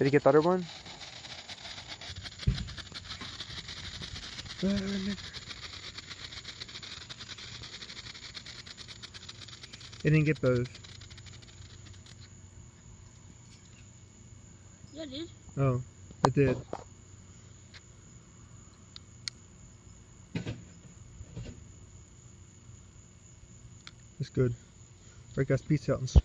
Did he get the other one? It didn't get both. Yeah, it did. Oh, it did. It's good. Alright guys, peace out.